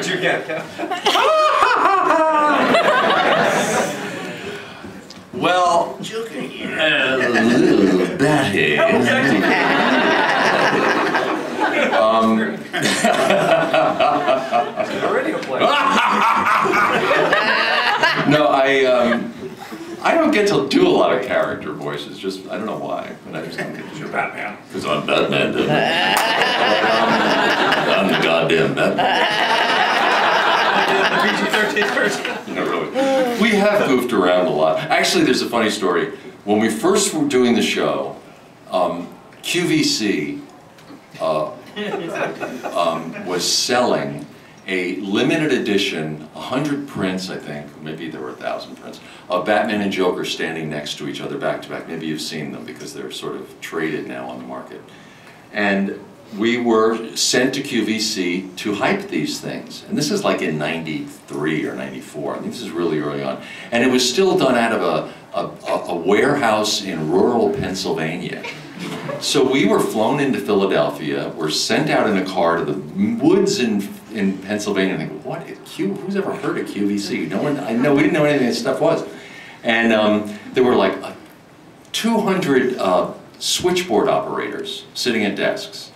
What'd you get? Well, a little batty. um, A radio play. no, I um, I don't get to do a lot of character voices. Just I don't know why, but I just don't get to do Batman because I'm Batman. Dude. I'm the goddamn Batman. The PG-13 version. No, really. We have goofed around a lot. Actually, there's a funny story. When we first were doing the show, um, QVC uh, um, was selling a limited edition, 100 prints, I think, maybe there were 1,000 prints, of Batman and Joker standing next to each other back to back. Maybe you've seen them because they're sort of traded now on the market. And we were sent to QVC to hype these things. And this is like in 93 or 94. I think this is really early on. And it was still done out of a, a, a warehouse in rural Pennsylvania. So we were flown into Philadelphia, were sent out in a car to the woods in, in Pennsylvania. And think, what, Q, who's ever heard of QVC? No one, I know, we didn't know anything this stuff was. And um, there were like 200 uh, switchboard operators sitting at desks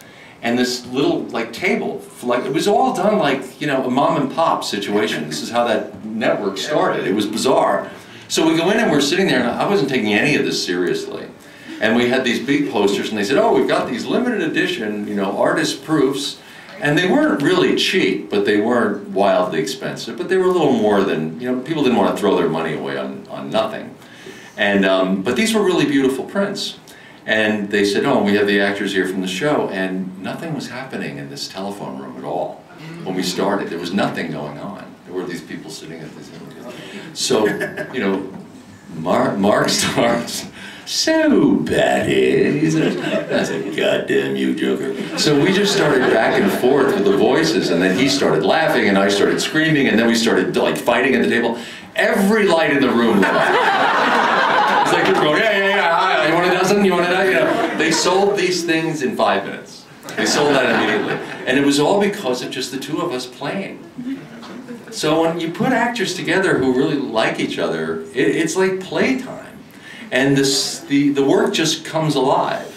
and this little like table, like it was all done like you know a mom and pop situation. This is how that network started. It was bizarre. So we go in and we're sitting there, and I wasn't taking any of this seriously. And we had these big posters, and they said, "Oh, we've got these limited edition, you know, artist proofs." And they weren't really cheap, but they weren't wildly expensive. But they were a little more than you know. People didn't want to throw their money away on on nothing. And um, but these were really beautiful prints. And they said, oh, we have the actors here from the show, and nothing was happening in this telephone room at all. When we started, there was nothing going on. There were these people sitting at this. So, you know, Mark, Mark starts, so Betty, he says, I said, goddamn you, Joker. So we just started back and forth with the voices, and then he started laughing, and I started screaming, and then we started like fighting at the table. Every light in the room lit up. It's like going, yeah, yeah, yeah, you want a dozen, you want a dozen, you know. They sold these things in five minutes. They sold that immediately. And it was all because of just the two of us playing. So when you put actors together who really like each other, it, it's like playtime. And this, the, the work just comes alive.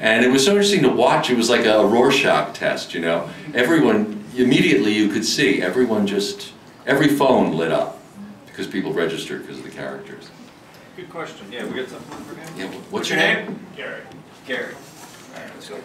And it was so interesting to watch. It was like a Rorschach test, you know. Everyone, immediately you could see, everyone just, every phone lit up because people registered because of the characters. Good question. Yeah, we got something for him? Yeah, what's your name? Gary. Gary. All right, let's go.